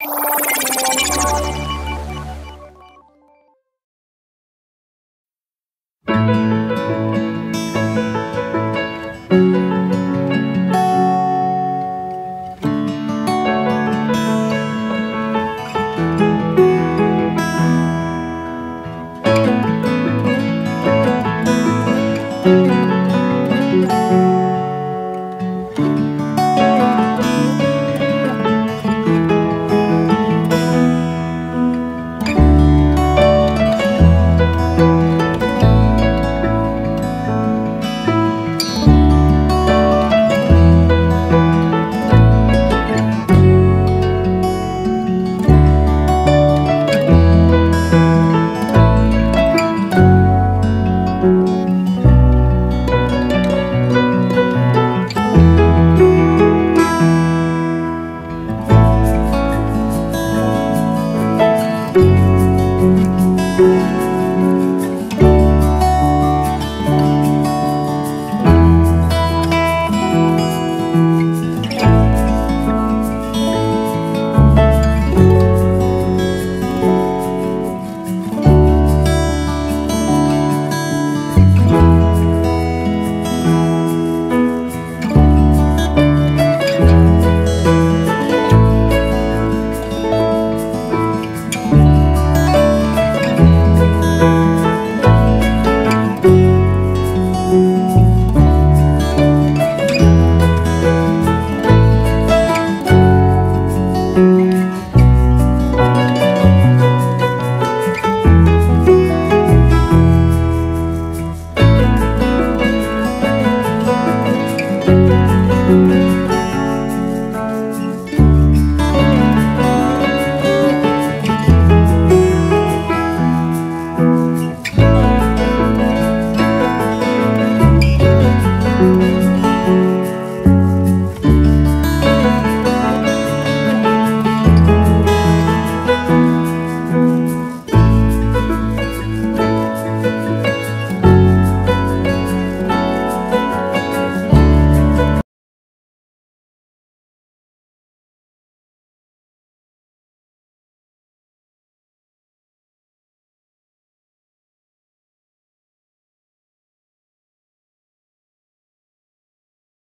you